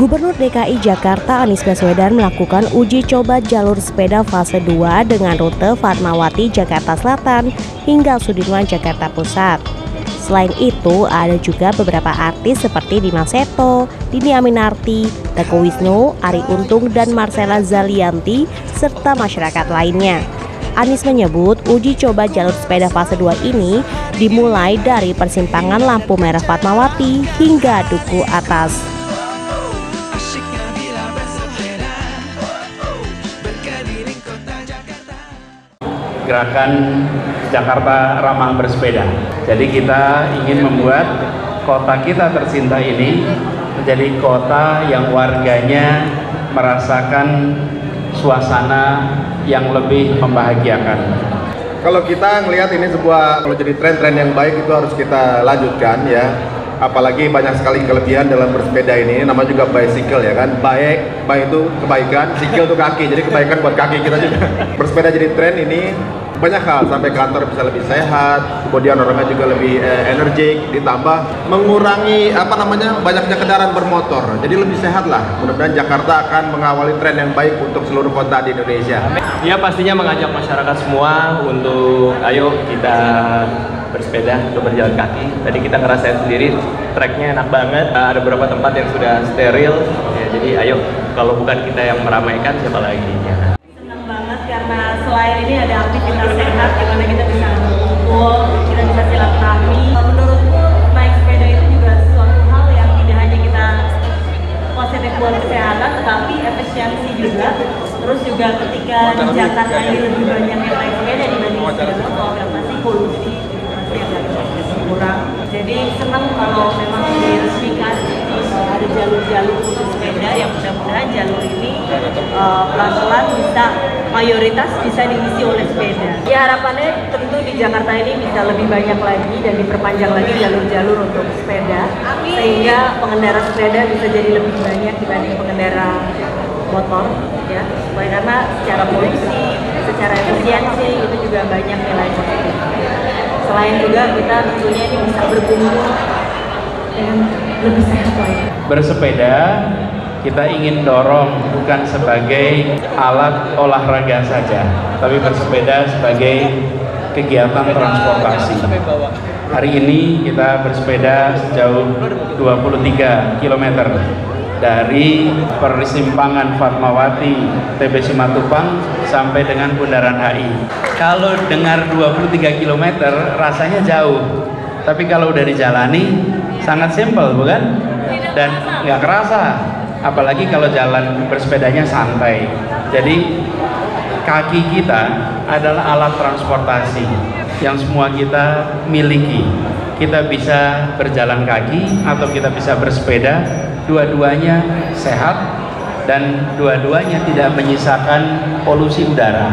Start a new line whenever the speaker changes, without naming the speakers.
Gubernur DKI Jakarta Anies Baswedan melakukan uji coba jalur sepeda fase 2 dengan rute Fatmawati Jakarta Selatan hingga Sudirman Jakarta Pusat. Selain itu, ada juga beberapa artis seperti Dimas Seto, Dini Aminarti, Teguh Wisnu, Ari Untung, dan Marcella Zalianti, serta masyarakat lainnya. Anies menyebut uji coba jalur sepeda fase 2 ini dimulai dari persimpangan lampu merah Fatmawati hingga Duku Atas.
Gerakan Jakarta Ramah Bersepeda. Jadi kita ingin membuat kota kita tercinta ini menjadi kota yang warganya merasakan suasana yang lebih membahagiakan.
Kalau kita melihat ini sebuah kalau jadi tren-tren yang baik itu harus kita lanjutkan ya. Apalagi banyak sekali kelebihan dalam bersepeda ini. Nama juga bicycle ya kan. Baik, baik itu kebaikan, cycle itu kaki. Jadi kebaikan buat kaki kita juga. Bersepeda jadi tren ini banyak hal sampai kantor bisa lebih sehat kemudian orangnya juga lebih eh, energik ditambah mengurangi apa namanya banyaknya kendaraan bermotor. Jadi lebih sehat lah. Mudah-mudahan Jakarta akan mengawali tren yang baik untuk seluruh kota di Indonesia.
Ya pastinya mengajak masyarakat semua untuk ayo kita bersepeda untuk berjalan kaki. Tadi kita ngerasain sendiri treknya enak banget. Ada beberapa tempat yang sudah steril. Ya, jadi ayo kalau bukan kita yang meramaikan siapa lagi? Ya
juga ketika di Jakarta ini lebih banyak yang naik sepeda dibanding sepeda motor, yang pasti polusi pasti agak kurang. Jadi senang kalau memang diresmikan ada jalur-jalur khusus sepeda yang mudah-mudahan jalur ini eh, pelan-pelan uh, bisa mayoritas bisa diisi oleh sepeda. Ya harapannya tentu di Jakarta ini bisa lebih banyak lagi dan diperpanjang lagi jalur-jalur untuk sepeda sehingga pengendara sepeda bisa jadi lebih banyak dibanding pengendara motor ya karena secara polusi, secara efisiensi itu juga banyak nilai positif. Selain juga kita tentunya ini bisa berkumpul dengan lebih sehat lagi.
Bersepeda kita ingin dorong bukan sebagai alat olahraga saja, tapi bersepeda sebagai kegiatan transportasi. Hari ini kita bersepeda sejauh 23 km dari persimpangan Fatmawati TB Simatupang sampai dengan Bundaran HI. Kalau dengar 23 km rasanya jauh, tapi kalau udah dijalani sangat simpel bukan? Dan nggak kerasa. Apalagi kalau jalan bersepedanya santai. Jadi kaki kita adalah alat transportasi yang semua kita miliki. Kita bisa berjalan kaki atau kita bisa bersepeda dua-duanya sehat dan dua-duanya tidak menyisakan polusi udara